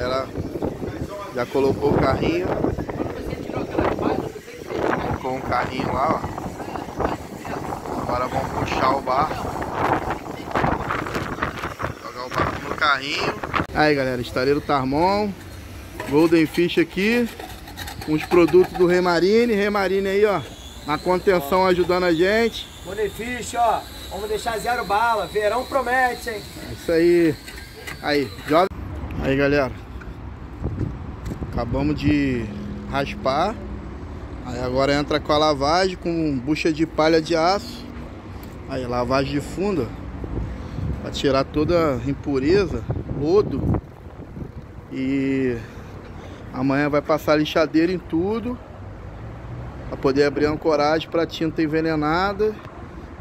galera já colocou o carrinho. Colocou um carrinho lá, ó. Agora vamos puxar o barco. Jogar o barco no carrinho. Aí galera, estaleiro Tarmon. Golden Fish aqui. Com os produtos do Remarine. Remarine aí, ó. Na contenção ajudando a gente. Golden Fish, ó. Vamos deixar zero bala. Verão promete, hein? É isso aí. Aí, joga. Aí galera. Acabamos de raspar. Aí agora entra com a lavagem com bucha de palha de aço. Aí lavagem de fundo. Para tirar toda a impureza, lodo. E amanhã vai passar lixadeira em tudo. Para poder abrir a ancoragem para tinta envenenada.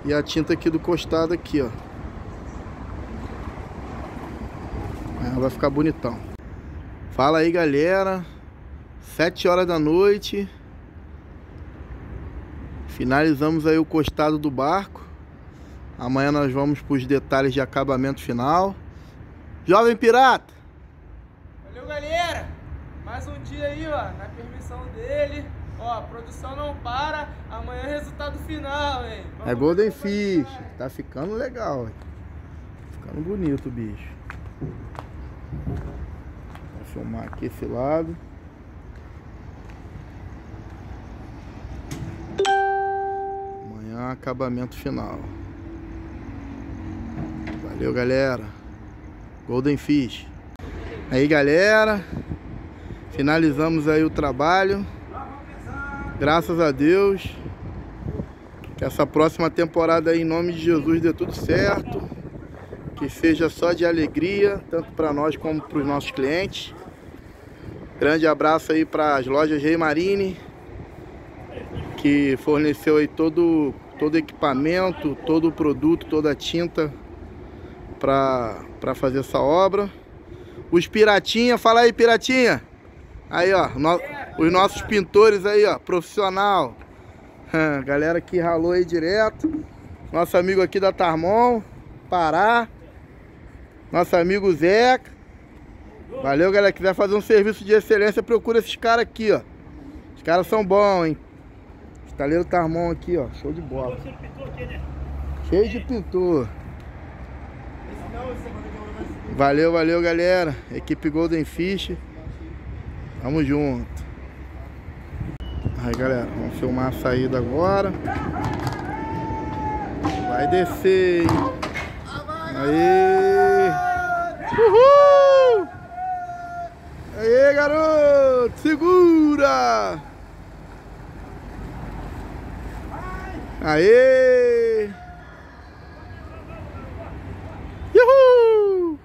E a tinta aqui do costado aqui, ó. Amanhã vai ficar bonitão. Fala aí, galera. Sete horas da noite. Finalizamos aí o costado do barco. Amanhã nós vamos para os detalhes de acabamento final. Jovem Pirata! Valeu, galera! Mais um dia aí, ó, na permissão dele. Ó, a produção não para. Amanhã é resultado final, hein? é Golden Fish. Tá ficando legal, hein? Ficando bonito o bicho. Filmar aqui esse lado. Amanhã acabamento final. Valeu, galera. Golden Fish. Aí, galera. Finalizamos aí o trabalho. Graças a Deus. Que essa próxima temporada aí, em nome de Jesus, dê tudo certo. Que seja só de alegria, tanto para nós como para os nossos clientes. Grande abraço aí para as lojas Rei Marine, que forneceu aí todo, todo equipamento, todo o produto, toda a tinta para fazer essa obra. Os Piratinha, fala aí Piratinha. Aí ó, no, os nossos pintores aí ó, profissional. Galera que ralou aí direto. Nosso amigo aqui da Tarmon, Pará. Nosso amigo Zeca. Valeu, galera. Quiser fazer um serviço de excelência, procura esses caras aqui, ó. Os caras são bons, hein? Estaleiro Tarmon aqui, ó. Show de bola. Cheio de pintor. Valeu, valeu, galera. Equipe Golden Fish. Tamo junto. Aí, galera. Vamos filmar a saída agora. Vai descer, hein? Aê! Uhul! Aê, garoto! Segura! Aê! Uhul!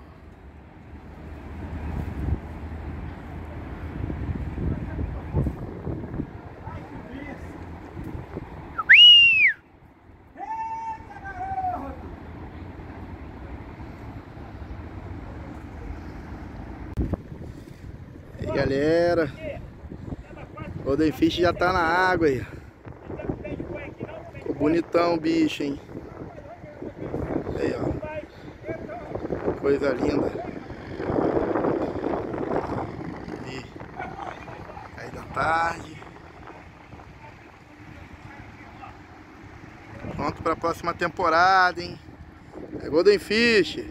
E aí, galera, Golden Fish já tá na água aí. Ficou bonitão o bicho, hein? Aí, ó. Coisa linda. E aí da tarde. Pronto para a próxima temporada, hein? É Golden Fish.